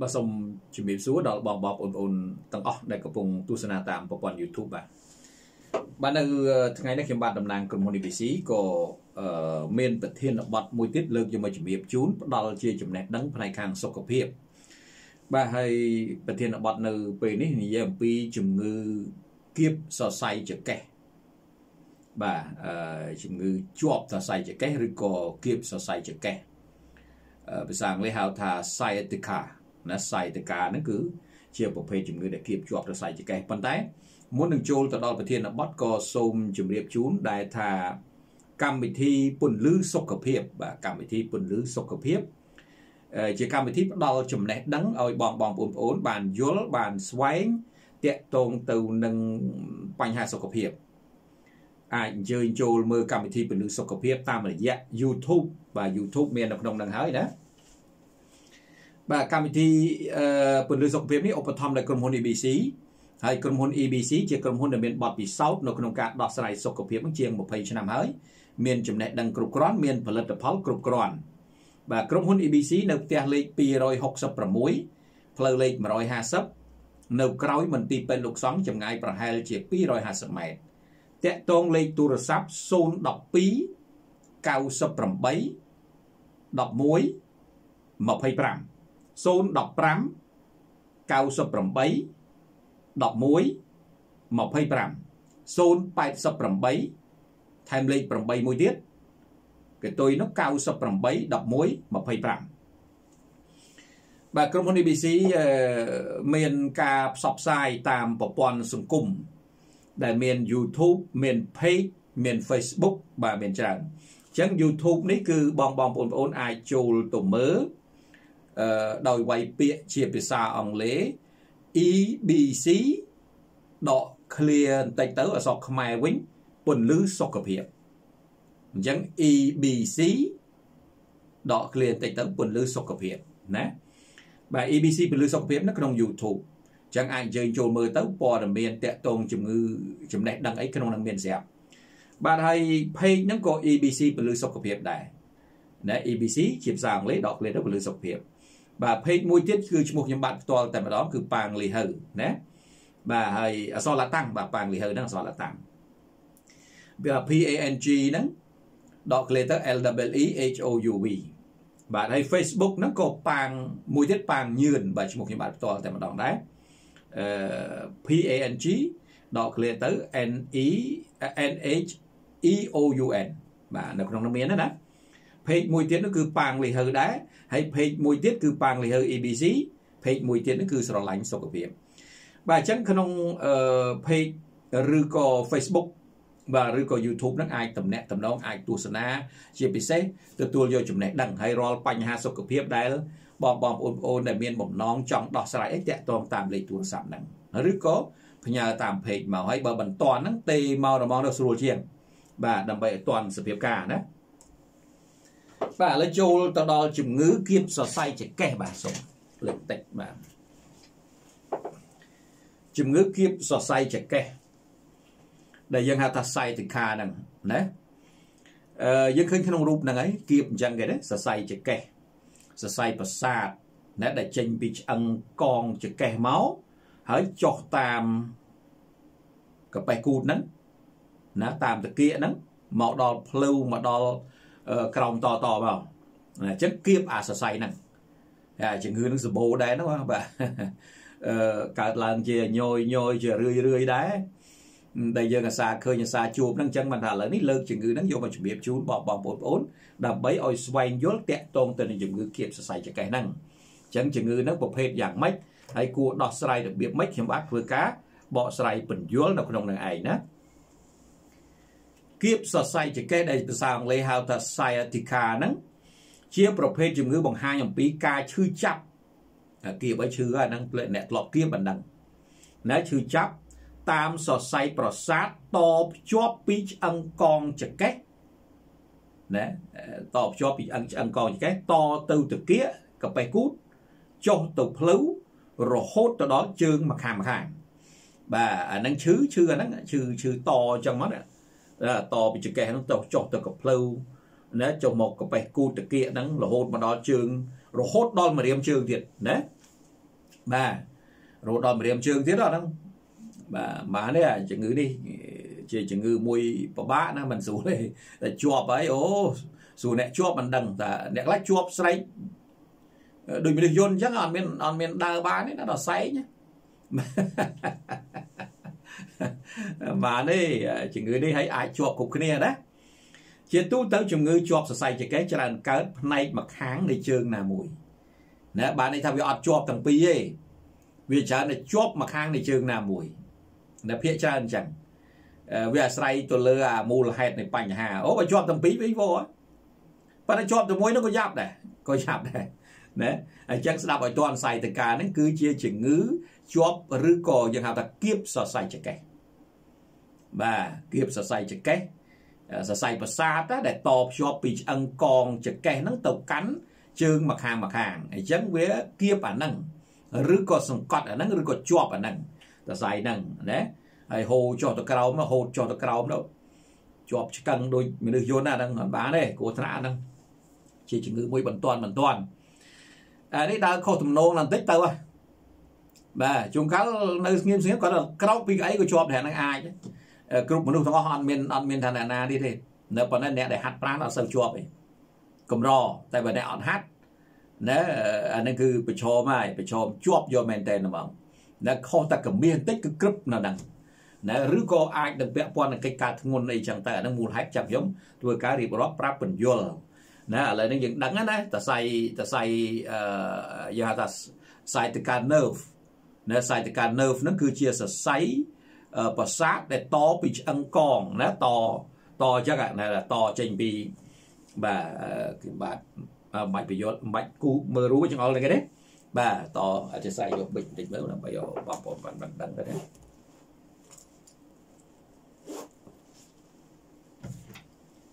បាទសូមជំរាបសួរដល់បងបងប្អូនទាំងអស់ដែលកំពុងទស្សនាតាមប្រព័ន្ធ YouTube បាទបាទនៅថ្ងៃនេះខ្ញុំបាទតំណាងក្រុមហ៊ុន ABC ក៏មានប្រធានបទមួយទៀតលើកយកមកជំរាបជូនផ្ដល់ជាចំណេះដឹងផ្នែកខាងសុខភាពបាទហើយប្រធានបទនៅពេលនេះនិយាយអំពីជំងឺគៀបសរសៃចង្កេះបាទជំងឺជាប់សរសៃចង្កេះឬក៏គៀបសរសៃចង្កេះភាសាអង់គ្លេសហៅថា sciatica ណា sciatica ហ្នឹងគឺជាប្រភេទជំងឺដែលគៀបជាប់សរសៃចង្កេះប៉ុន្តែមុននឹងចូលទៅដល់ប្រធានបទក៏សូមជម្រាបជូនដែលថាកម្មវិធីពន្លឺសុខភាពបាទកម្មវិធីពន្លឺសុខភាពជាកម្មវិធីផ្ដល់ចំណេះដឹងឲ្យបងបងប្អូនបានយល់បានស្វែងតាក់ទងទៅនឹងបញ្ហាសុខភាពអាចអញ្ជើញចូលមើលកម្មវិធីពន្លឺសុខភាពតាមរយៈ YouTube បាទ YouTube មាននៅក្នុងនឹងហើយណា បាទកម្មវិធីពន្លឺសុខភាពនេះឧបត្ថម្ភដោយក្រុមហ៊ុន EBC ហើយក្រុមហ៊ុន EBC ជាក្រុមហ៊ុនដែលមានបទពិសោធន៍នៅក្នុងការដោះស្រាយសុខភាពជាង20ឆ្នាំហើយមានចំណេះដឹងគ្រប់គ្រាន់មានផលិតផលគ្រប់គ្រាន់បាទក្រុមហ៊ុន EBC នៅផ្ទះលេខ266ផ្លូវលេខ150នៅក្រោយមន្ទីរពេទ្យលោកសង្ឃចម្ងាយប្រហែលជា250ម៉ែត្រតាក់ទងលេខទូរស័ព្ទ012 98 11 25 015 98 11 25 088ថែមលេខ8មួយទៀតកតុយនោះ98 11 25បាទក្រុមហ៊ុន ABC មានការផ្សព្វផ្សាយតាមប្រព័ន្ធសង្គមដែលមាន YouTube មាន Page មាន Facebook បាទមានច្រើនអញ្ចឹង YouTube នេះគឺបងបងប្អូនៗអាចចូលទៅមើលអឺ ដោយវាយពាក្យជាភាសាអង់គ្លេស EBC ដក clear បន្តិចទៅអក្សរខ្មែរវិញពន្លឺសុខភាពអញ្ចឹង EBC ដក clear បន្តិចទៅពន្លឺសុខភាពណាបាទ EBC ពន្លឺសុខភាពនៅក្នុង YouTube ចឹងអាចយើងចូលមើលទៅព័ត៌មានតាក់ទងជំងឺចំណេះដឹងអីក្នុងនឹងមានស្រាប់បាទហើយ page ហ្នឹងក៏ EBC ពលឺសុខភាពដែរណា EBC ជាភាសាអង់គ្លេសដកឃ្លាទៅពលឺសុខភាព បាទ page មួយទៀតគឺឈ្មោះខ្ញុំបាទផ្ទាល់តែម្ដងគឺប៉ាងលីហៅណាបាទហើយអសរឡាតាំងបាទប៉ាងលីហៅហ្នឹងអសរឡាតាំងវា PANG ហ្នឹងដកឃ្លាទៅ L W E H O U V បាទហើយ Facebook ហ្នឹងក៏ប៉ាងមួយទៀតប៉ាងញឿនបាទឈ្មោះខ្ញុំបាទផ្ទាល់តែម្ដងដែរអឺ PANG ដក clear ទៅ N E N H E O U N បាទនៅក្នុងនោះមានណា page មួយទៀតនោះគឺប៉ាងលីហៅដែរហើយ page មួយទៀតគឺប៉ាងលីហៅ ABC page មួយទៀតនោះគឺស្រឡាញ់សុខភាពបាទអញ្ចឹងក្នុងអឺ page ឬក៏ Facebook បាទឬក៏ YouTube ហ្នឹងអាចតំណាក់តំណងអាចទស្សនាជាពិសេសទទួលយកចំណេះដឹងហើយរាល់បញ្ហាសុខភាពដែលបងបងប្អូនប្អូនដែលមានបំណងចង់ដោះស្រាយអីតាក់ទងតាមលេខទូរស័ព្ទហ្នឹងឬក៏ផ្ញើតាម page មកហើយបើបន្តហ្នឹងទេមករមងទៅស្រួលជាងបាទដើម្បីឲ្យទាន់សភាពការណា បាទឥឡូវចូលទៅដល់ជំងឺគៀបសរសៃចង្កេះបាទសូមលើកតិចបាទជំងឺគៀបសរសៃចង្កេះដែលយើងហៅថាសៃតិខាហ្នឹងណាអឺយើងឃើញក្នុងរូបហ្នឹងហើយគៀបអញ្ចឹងគេណាសរសៃចង្កេះសរសៃប្រសាទណាដែលចេញពីឆ្អឹងកងចង្កេះមកហើយចុះតាមកប៉េះគូតហ្នឹងណាតាមតាគៀកហ្នឹងមកដល់ភ្លៅមកដល់ ក្រោមតតមកអញ្ចឹងគៀបអាសរសៃហ្នឹងហើយជំងឺនឹងសម្បូរដែរហ្នឹងបាទអឺកើតឡើងជាញយញយជារឿយរឿយដែរដែលយើងអាសាឃើញអាសាជួបហ្នឹងអញ្ចឹងបានថាឥឡូវនេះលើកជំងឺហ្នឹងយកមកជំរាបជូនបងបងប្អូនប្អូនដើម្បីឲ្យស្វែងយល់តាក់ទងទៅនឹងជំងឺគៀបសរសៃចង្កេះហ្នឹងអញ្ចឹងជំងឺហ្នឹងប្រភេទយ៉ាងម៉េចហើយគួរដោះស្រាយរបៀបម៉េចខ្ញុំបាទធ្វើការបកស្រាយពន្យល់នៅក្នុងនឹងឯងណា គៀបសរសៃចង្កេះដែលភាសាអង់គ្លេសហៅថា sciatica ហ្នឹងជាប្រភេទជំងឺបង្ហាញអំពីការឈឺចាប់គៀបឲ្យឈឺហ្នឹងអ្នកធ្លាប់គៀបមិនដឹងណាឈឺចាប់តាមសរសៃប្រសាទតភ្ជាប់ពីឆ្អឹងកងចង្កេះណាតភ្ជាប់ពីឆ្អឹងឆ្អឹងកងចង្កេះតទៅតកៀកប៉េះគូតចុះទៅភ្លៅរហូតទៅដល់ជើងម្ខាងម្ខាងបាទអានឹងឈឺឈឺអាហ្នឹងឈឺឈឺតអញ្ចឹងមកណា តពីចង្កេះហ្នឹងទៅចុះទៅកភ្លៅណាចុះមកកប៉េះគូតតកៀកហ្នឹងរហូតមកដល់ជើងរហូតដល់ម្រាមជើងទៀតណាបាទរហូតដល់ម្រាមជើងទៀតហ្នឹងបាទបានទេជំងឺនេះជាជំងឺមួយពិបាកណាមិនស្រួលទេតែជាប់ហើយអូស្រួលអ្នកជាប់មិនដឹងតែអ្នកខ្លះជាប់ស្រែកដូចមនុស្សយន្តអញ្ចឹងអត់មានអត់មានដើរបានទេដល់សែង បានទេជំងឺនេះហើយអាចជាប់គ្រប់គ្នាណាជាទូទៅជំងឺជាប់សរសៃចង្កេះច្រើនកើតផ្នែកម្ខាងនៃជើងណាមួយណាបានន័យថាវាអត់ជាប់ទាំងពីរទេវាច្រើនតែជាប់ម្ខាងនៃជើងណាមួយនៅភាកច្រើនអញ្ចឹងវាអាស្រ័យទៅលើអាមូលហេតុនៃបញ្ហាអូបើជាប់ទាំងពីរវិញវប៉ុន្តែជាប់ជាមួយនោះក៏យ៉ាប់ដែរក៏យ៉ាប់ដែរណាអញ្ចឹងស្ដាប់ឲ្យទាន់សៃតកាហ្នឹងគឺជាជំងឺជាប់ឬក៏យើងហៅថាគៀបសរសៃចង្កេះ បាទគៀបសរសៃចង្កេះសរសៃប្រសាទដែលតភ្ជាប់ពីឆ្អឹងកងចង្កេះហ្នឹងទៅកាន់ជើងម្ខាងម្ខាងអញ្ចឹងវាគៀបអាហ្នឹងឬក៏សង្កត់អាហ្នឹងឬក៏ជាប់អាហ្នឹងសរសៃហ្នឹងណាហើយហូរចុះទៅក្រោមហូរចុះទៅក្រោមទៅជាប់ឆ្កឹងដូចមនុស្សយន្តណាហ្នឹងមិនបានទេគ្រោះថ្នាក់ហ្នឹងជាជំងឺមួយបន្ទាន់បន្ទាន់អានេះដើរខុសទំនងបន្តិចទៅបាទជួនកាលនៅស្ងៀមស្ងៀមគាត់ក្រោកពីកៅអីក៏ជាប់ដែរហ្នឹងអាច គ្រប់មនុស្សទាំងអស់អត់មានអត់មានឋានៈណានេះទេនៅប៉ុន្តែអ្នកដែលហាត់ប្រាណអត់សូវជាប់ទេកម្រតែបើអ្នកអត់ហាត់ណាអានេះគឺប្រឈមហើយប្រឈមជាប់យកមែនតើហ្មងតែខុសតែកម្មាបន្តិចគឺក្រឹបនៅហ្នឹងណាឬក៏អាចនឹងពាក់ព័ន្ធនឹងកិច្ចការធ្ងន់អីចឹងតែអានឹងមូលហេតុចាប់ខ្ញុំធ្វើការរៀបរាប់ប្រាប់បញ្យល់ណាឥឡូវនេះយើងដឹងណាតសៃតសៃអឺយើងហៅថាសៃតកា nerve ណាសៃតកា nerve ហ្នឹងគឺជាសរសៃ ប្រសាទដែលតពីឆ្អឹងកងណាតតអញ្ចឹងណាតចេញពីបាទគឺបាទបាច់ប្រយោជន៍បាច់គូមើលរូបចង្អុលនេះគេទេបាទតអាចស័យយកបិចបន្តិចមើលដើម្បីយកបងប្អូនបានបានដឹងទៅទេ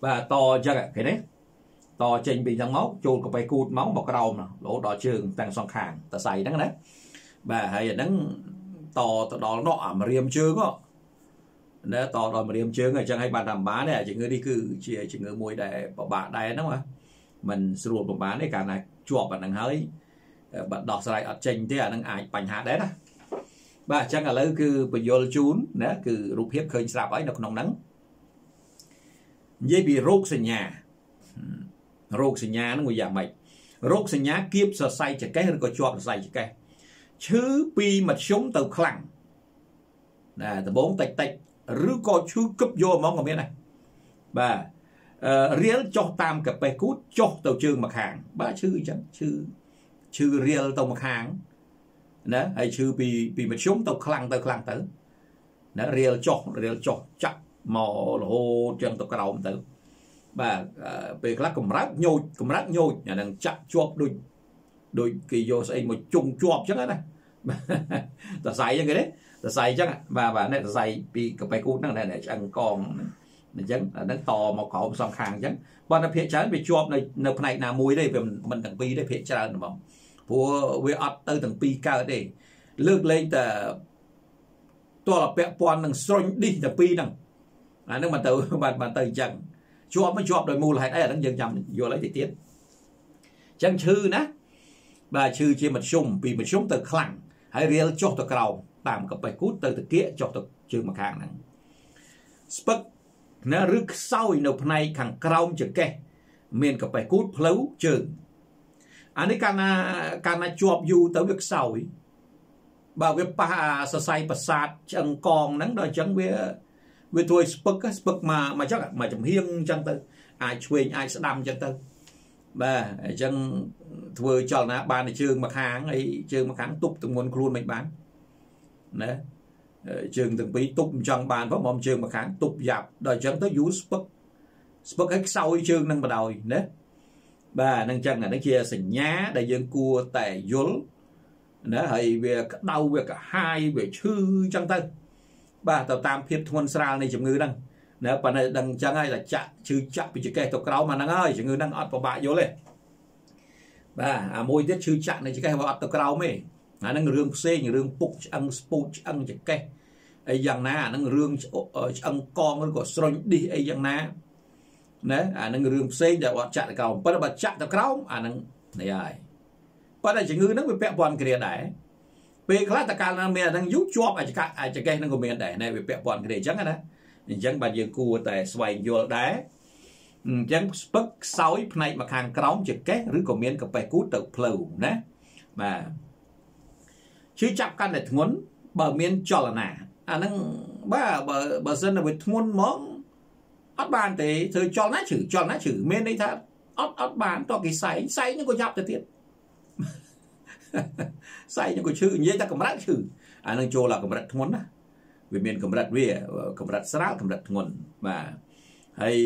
បាទតអញ្ចឹងគេទេតចេញពីហ្នឹងមកចូលកបែគូតមកមកក្រោមរហូតដល់ជើងទាំងសងខាងតសៃហ្នឹងណាបាទហើយអាហ្នឹង តទៅដល់នោះអាមរៀមជើងណាតដល់មរៀមជើងអញ្ចឹងហើយបានតាមបានទេជំងឺនេះគឺជាជំងឺមួយដែលពិបាកដែរហ្នឹងណាมันស្រួលប្រហែលទេកាលណាជាប់អាហ្នឹងហើយបើដោះស្រាយអត់ចេញទេអាហ្នឹងអាចបញ្ហាដែរណាបាទអញ្ចឹងឥឡូវគឺបញ្យលជូនណាគឺរូបភាពឃើញស្រាប់ហើយនៅក្នុងហ្នឹងនិយាយពីរោគសញ្ញារោគសញ្ញាហ្នឹងមួយយ៉ាងម៉េចរោគសញ្ញាគៀបសរសៃចង្កេះឬក៏ជាប់សរសៃចង្កេះ ឈឺពីមធ្យមទៅខ្លាំងណាដំបងតិចតិចឬក៏ឈឺគប់យកហ្មងក៏មានដែរបាទរៀលចុះតាមកប៉េះគូតចុះទៅជើងម្ខាង បាទឈឺអញ្ចឹងឈឺឈឺរៀលទៅម្ខាងណាហើយឈឺពីពីមធ្យមទៅខ្លាំងទៅខ្លាំងទៅណារៀលចុះរៀលចុះចាក់មករហូតចឹងទៅក្រោមទៅបាទពេលខ្លះកម្រើកញោចកម្រើកញោចអានឹងចាក់ជាប់ដូច ដូចគេយកស្អីមកជុងជាប់ចឹងណាតសៃចឹងគេទេតសៃចឹងបាទបាទនេះតសៃពីកប៉ែគូតហ្នឹងនេះឆ្អឹងកងអញ្ចឹងអាហ្នឹងតមកក្រោមសងខាងអញ្ចឹងបើតែភាកច្រើនវាជាប់នៅនៅផ្នែកណាមួយទេវាមិនទាំងពីរទេភាកច្រើនហ្មងព្រោះវាអត់ទៅទាំងពីរកើតទេលើកលែងតែតលពាក់ព័ន្ធនឹងស្រុញឌីសទាំងពីរហ្នឹងអាហ្នឹងមិនទៅបានបានទៅអញ្ចឹងជាប់មិនជាប់ដោយមូលហេតុអីអាហ្នឹងយើងចាំយល់អីទៅទៀតអញ្ចឹងឈឺណា បាទឈឺជាមធ្យមពីមធ្យមទៅខ្លាំងហើយរៀលចុះទៅក្រោមតាមកប៉េះគូតទៅតាគៀកចុះទៅជើងម្ខាងហ្នឹងស្ពឹកណាឬខ្សោយនៅផ្នែកខាងក្រោមចង្កេះមានកប៉េះគូតផ្លូវជើងអានេះកាលណាកាលណាជាប់យូរទៅវាខ្សោយបើវាប៉ះសរសៃប្រសាទឆ្អឹងកងហ្នឹងដល់អញ្ចឹងវាវាធ្វើឲ្យស្ពឹកស្ពឹកមកមកចឹងមកចំហៀងអញ្ចឹងទៅអាចឆ្វេងអាចស្ដាំអញ្ចឹងទៅ បាទអញ្ចឹងធ្វើចលនាបានជើងមកខាងហើយជើងមកខាងទប់ទម្ងន់ខ្លួនមិនបានណាជើងទាំងពីរទប់មិនចង់បានផងមកជើងមកខាងទប់យ៉ាប់ដល់អញ្ចឹងទៅយូរស្ពឹកស្ពឹកឲ្យខ្សោយជើងនឹងបដ ாய் ណាបាទនឹងចឹងអានេះជាសញ្ញាដែលយើងគួរតែយល់ណាហើយវាក្តៅវាកាហាយវាឈឺអញ្ចឹងទៅបាទទៅតាមភាពធ្ងន់ស្រាលនៃជំងឺហ្នឹង ណាប៉ុន្តែដឹងអញ្ចឹងហើយតែចាក់ឈឺចាក់ពីចង្កេះទៅក្រោមអាហ្នឹងហើយជំងឺហ្នឹងអត់ពិបាកយល់ទេបាទអាមួយទៀតឈឺចាក់នៅចង្កេះវាអត់ទៅក្រោមទេអាហ្នឹងរឿងផ្សេងរឿងពុកឆ្អឹងស្ពូតឆ្អឹងចង្កេះអីយ៉ាងណាអាហ្នឹងរឿងឆ្អឹងកងឬក៏ស្រុញឌីសអីយ៉ាងណាណាអាហ្នឹងរឿងផ្សេងដែលអត់ចាក់ទៅក្រោមប៉ុន្តែបើចាក់ទៅក្រោមអាហ្នឹងនេះហើយប៉ុន្តែជំងឺហ្នឹងវាពាក់ព័ន្ធគ្រាដែរពេលខ្លះតកាលណាមានអាហ្នឹងយូរជាប់អាចអាចកេះហ្នឹងក៏មានដែរណែវាពាក់ព័ន្ធគ្នាអញ្ចឹងណា អញ្ចឹងបាទយើងគួរតែស្វែងយល់ដែរអញ្ចឹងស្ពឹកខ្សោយផ្នែកមកខាងក្រោមជាកេះឬក៏មានកប៉េះគូទៅផ្លូវណាបាទឈឺចាប់កាន់តែធ្ងន់បើមានចលនាអាហ្នឹងបាទបើបើសិនតែវាធ្ងន់ហ្មងអត់បានទេធ្វើចលនាឈឺចលនាឈឺមានន័យថាអត់អត់បានតគេសែងសែងនឹងក៏ចាប់ទៅទៀតសែងនឹងក៏ឈឺនិយាយតែកម្រិតឈឺអានឹងចូលដល់កម្រិតធ្ងន់ណា វាមានកម្រិតវាកម្រិតស្រាលកម្រិតធ្ងន់បាទហើយ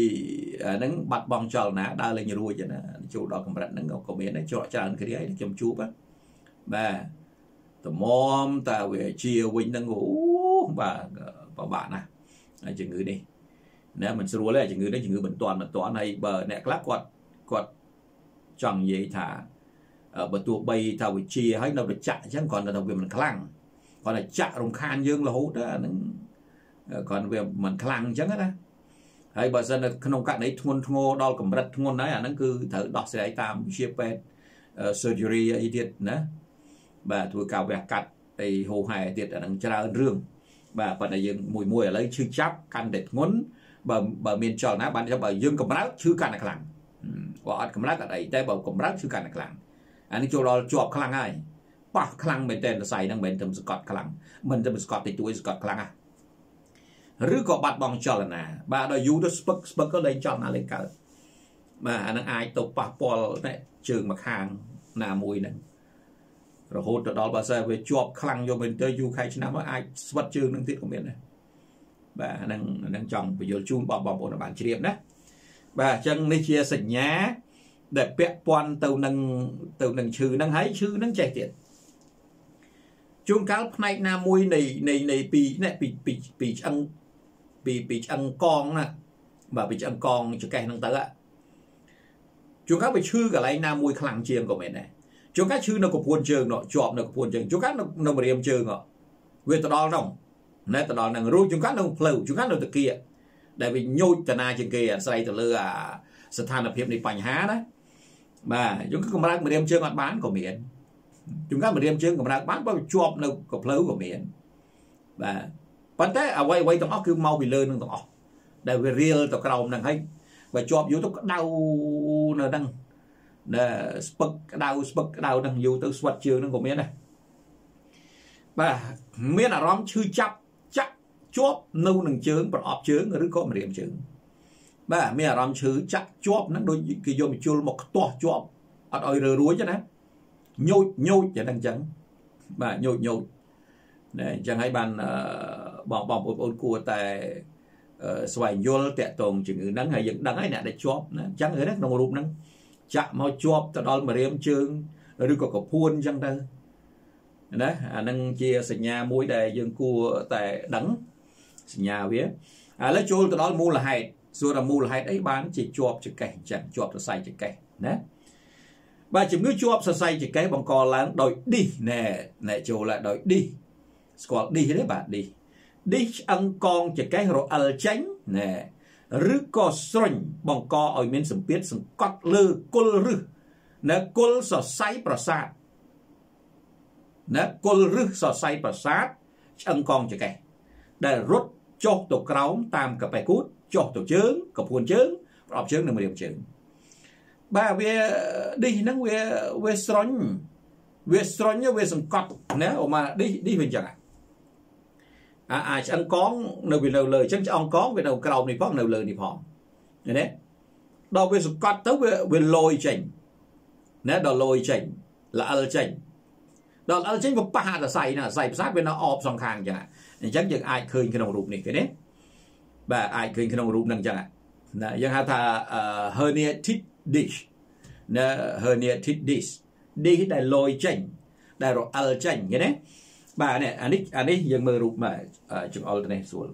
អាហ្នឹងបាត់បង់ចលនាដើរលេងរួចណាចូលដល់កម្រិតហ្នឹងក៏មានដែរច្រកច្រើនគ្រាខ្ញុំជួបបាទតម្រាំតែវាជាវិញហ្នឹងអូបាទពិបាកណាស់ហើយជំងឺនេះណាមិនស្រួលទេជំងឺនេះជំងឺបន្ទាន់បន្ទាន់ហើយបើអ្នកខ្លះគាត់គាត់ចង់និយាយថាបើទោះបីថាវិជាហើយនៅតែចាក់អញ្ចឹងគ្រាន់តែថាវាមិនខ្លាំង គ្រាន់តែចាក់រំខានយើងរហូតអាហ្នឹងគ្រាន់វាមិនខ្លាំងអញ្ចឹងណាហើយបើសិននៅក្នុងករណីធ្ងន់ធ្ងរដល់កម្រិតធ្ងន់ហើយអាហ្នឹងគឺត្រូវដោះស្រាយតាមវិជាពេទ្យ surgery អីទៀតណាបាទធ្វើការវះកាត់អីហូហែទៀតអាហ្នឹងច្រើនរឿងបាទប៉ុន្តែយើងមួយមួយឥឡូវឈឺចាប់កាន់តែធ្ងន់បើបើមានចលនាបានបើយើងកម្រើកឈឺកាន់តែខ្លាំងបើអត់កម្រើកអត់អីតែបើកម្រើកឈឺកាន់តែខ្លាំងអានេះចូលដល់ជាប់ខ្លាំងហើយ ប៉ះខ្លាំងមែនតើសរសៃហ្នឹងមិនមែនតែស្កត់ខ្លាំងមិនតែស្កត់តិចតួចស្កត់ខ្លាំងហ่ะឬក៏បាត់បង់ចលនាបាទដល់យូរទៅស្ពឹកស្ពឹកក៏លែងចលនាលែងកើតបាទអានឹងអាចទៅប៉ះពាល់តែជើងមួយខាងណាមួយហ្នឹងរហូតទៅដល់បើសិនវាជាប់ខ្លាំងយកមែនទៅយូរខែឆ្នាំអាចស្វិតជើងនឹងទៀតក៏មានដែរបាទហ្នឹងហ្នឹងចង់បញ្យល់ជូនបងបងប្អូនបានជ្រាបណាបាទអញ្ចឹងនេះជាសញ្ញាដែលពាក់ព័ន្ធទៅនឹងទៅនឹងឈឺហ្នឹងហើយឈឺហ្នឹងចេះទៀត ជួនកាលផ្នែកណាមួយនៃនៃនៃពីនេះពីពីពីឆ្អឹងពីពីឆ្អឹងកងណាបាទពីឆ្អឹងកងចកេះហ្នឹងទៅជួនកាលវាឈឺកន្លែងណាមួយខ្លាំងជាងក៏មែនដែរជួនកាលឈឺនៅកពួនជើងនោះជាប់នៅកពួនជើងជួនកាលនៅម្រាមជើងវាទៅដល់នោះណែទៅដល់នឹងរូចជួនកាលនៅផ្លូវជួនកាលនៅតាគៀដែលវាញូចតាណាជាងគេអាស្រ័យទៅលើអាស្ថានភាពនៃបញ្ហាណាបាទជួនកាលកម្រើកម្រាមជើងអត់បានក៏មាន ជួនកាលម្រាមជើងកម្រើកបានបើជាប់នៅកផ្លូវក៏មានបាទប៉ុន្តែអ្វីអ្វីទាំងអស់គឺមកពីលើនឹងទាំងអស់ដែលវារៀលទៅក្រោមនឹងហើយបើជាប់យូរទៅក្តៅនៅហ្នឹងដែលស្ពឹកក្តៅស្ពឹកក្តៅនឹងយូរទៅស្វិតជើងនឹងក៏មានដែរបាទមានអារម្មណ៍ឈឺចាប់ចាក់ជាប់នៅនឹងជើងប្រអប់ជើងឬក៏ម្រាមជើងបាទមានអារម្មណ៍ឈឺចាក់ជាប់ហ្នឹងដូចគេយកមជុលមកខ្ទាស់ជាប់អត់ឲ្យរើរួចណា ញូចញូចយ៉ាងហ្នឹងអញ្ចឹងបាទញូចញូចណែអញ្ចឹងហើយបានបងបងប្អូនគួរតែស្វែងយល់តាក់ទងជំងឺហ្នឹងហើយយើងដឹងហើយអ្នកដែលជាប់ណាអញ្ចឹងហ្នឹងក្នុងរូបហ្នឹងចាក់មកជាប់ទៅដល់ម្រាមជើងឬក៏កពួនអញ្ចឹងទៅណាអានឹងជាសញ្ញាមួយដែលយើងគួរតែដឹងសញ្ញាវាឥឡូវចូលទៅដល់មូលហេតុសួរថាមូលហេតុអីបានជាជាប់ចកេះអញ្ចឹងជាប់សរសៃចកេះណា បាទជំងឺជាប់សរសៃចកេះបង្កឡើងដោយឌីសណែណែចូលឡើងដោយឌីសស្គាល់ឌីសទេបាទឌីសឌីសឆ្អឹងកងចកេះរអិលចេញណែឬក៏ស្រុញបង្កឲ្យមានសម្ពាធសង្កត់លើគុលរឹសនៅគុលសរសៃប្រសាទណាគុលរឹសសរសៃប្រសាទឆ្អឹងកងចកេះដែលរត់ចុះទៅក្រោមតាមកប៉េះគូតចុះទៅជើងកពួនជើងប្រអប់ជើងនិងម្រាមជើង បាទវាឌីសហ្នឹងវាវាស្រុញវាស្រុញវាសង្កត់ណាអូម៉ាឌីសឌីសវាអញ្ចឹងអាអាឆ្អឹងកងនៅវានៅលើអញ្ចឹងឆ្អឹងកងវានៅក្រោមនេះផងនៅលើនេះផងឃើញទេដល់វាសង្កត់ទៅវាវាលយចេញណាដល់លយចេញល្អិលចេញដល់ល្អិលចេញវាប៉ះអាសរសៃណាសរសៃប្រសាទវានៅអបសងខាងអញ្ចឹងអញ្ចឹងយើងអាចឃើញក្នុងរូបនេះឃើញទេបាទអាចឃើញក្នុងរូបហ្នឹងអញ្ចឹងណាយើងហៅថា herniated dish ណា herniated dish dish ដែលលយចេញដែលរអិលចេញឃើញទេបាទនេះអានេះអានេះយើងមើលរូបមកចង្អុលទៅនេះស្រួល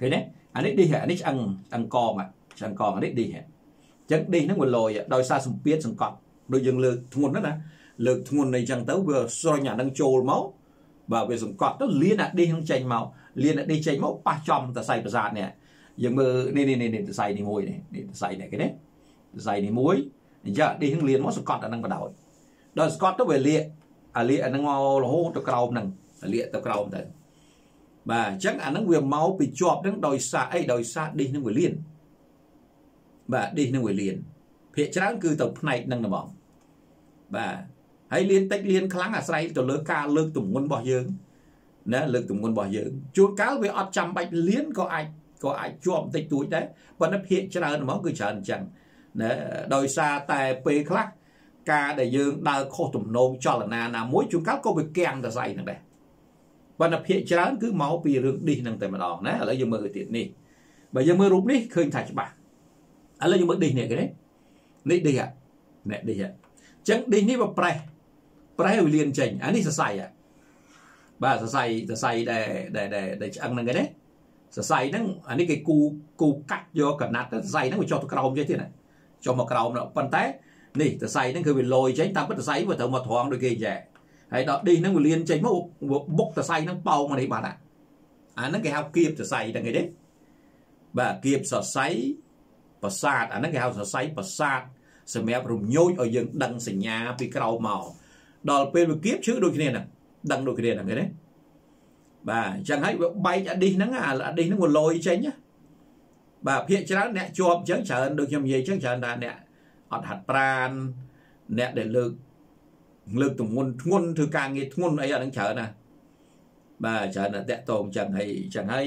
ឃើញទេអានេះឌីសអានេះឆ្អឹងឆ្អឹងកងឆ្អឹងកងអានេះឌីសអញ្ចឹងឌីសហ្នឹងវាលយដោយសារសម្ពាធសង្កត់ដូចយើងលើកធ្ងន់ហ្នឹងណាលើកធ្ងន់នៃអញ្ចឹងទៅវាស្រញអាហ្នឹងចូលមកបាទវាសង្កត់ទៅលៀនអាឌីសហ្នឹងចេញមកលៀនអាឌីសចេញមកប៉ះចំតសៃប្រសាទនេះយើងមើលនេះនេះនេះតសៃនេះមួយនេះនេះតសៃនេះគេ ទេតសៃនេះមួយអញ្ចឹងឌីសហ្នឹងលៀនមកសង្កត់អាហ្នឹងបដ ாய் ដល់សង្កត់ទៅវាលាកអាលៀកអាហ្នឹងមករហូតទៅក្រោមហ្នឹងអាលៀកទៅក្រោមទៅបាទអញ្ចឹងអាហ្នឹងវាមកពីជាប់ហ្នឹងដោយសារអីដោយសារឌីសហ្នឹងវាលៀនបាទឌីសហ្នឹងវាលៀនភាកច្រើនគឺទៅផ្នែកហ្នឹងហ្មងបាទហើយលៀនតិចលៀនខ្លាំងអាស្រ័យទៅលើការលើកទម្ងន់របស់យើងណាលើកទម្ងន់របស់យើងជួនកាលវាអត់ចាំបាច់លៀនក៏អាចក៏អាចជាប់បន្តិចតួចដែរប៉ុន្តែភាកច្រើនហ្មងគឺច្រើនអញ្ចឹង ណាដោយសារតែពេលខ្លះការដែលយើងដើរខុសទំនងចលនាណាមួយជួនកាលក៏វាគាំងតសៃហ្នឹងដែរប៉ុន្តែភាកច្រើនគឺមកពីរឿងឌីសហ្នឹងតែម្ដងណាឥឡូវយើងមើលទៀតនេះបើយើងមើលរូបនេះឃើញថាច្បាស់ឥឡូវយើងមើលឌីសនេះគេនេះឌីសនេះឌីសអញ្ចឹងឌីសនេះវាប្រេះប្រេះវាលៀនចេញអានេះសរសៃបាទសរសៃសរសៃដែលដែលដែលឆ្អឹងហ្នឹងគេណាសរសៃហ្នឹងអានេះគេគូគូកាត់យកកណាត់សរសៃហ្នឹងវាចុះទៅក្រោមចេះទៀតណា ចុះមកក្រោមប៉ុន្តែនេះសរសៃហ្នឹងគឺវាលយចេញតាមពិតសរសៃវាត្រូវមកត្រង់ដូចគេចែហើយដល់ឌីសហ្នឹងវាលៀនចេញមកបុកសរសៃហ្នឹងប៉ោងមកនេះបាត់អាហ្នឹងគេហៅគៀបសរសៃហ្នឹងគេទេបាទគៀបសរសៃប្រសាទអាហ្នឹងគេហៅសរសៃប្រសាទសម្រាប់រំញោចឲ្យយើងដឹងសញ្ញាពីក្រោមមកដល់ពេលវាគៀបឈឺដូចគ្នាហ្នឹងដឹងដូចគ្នាហ្នឹងគេទេបាទអញ្ចឹងហើយវាបែកអាឌីសហ្នឹងអាឌីសហ្នឹងវាលយចេញណា បាទភាកច្រើនអ្នកជាប់អញ្ចឹងច្រើនដូចខ្ញុំនិយាយអញ្ចឹងច្រើនថាអ្នកអត់ហាត់ប្រានអ្នកដែលលើកលើកទម្ងន់ធ្ងន់ធ្វើការងារធ្ងន់អីអាហ្នឹងច្រើនណាបាទច្រើនតែតកតងអញ្ចឹងហើយអញ្ចឹងហើយ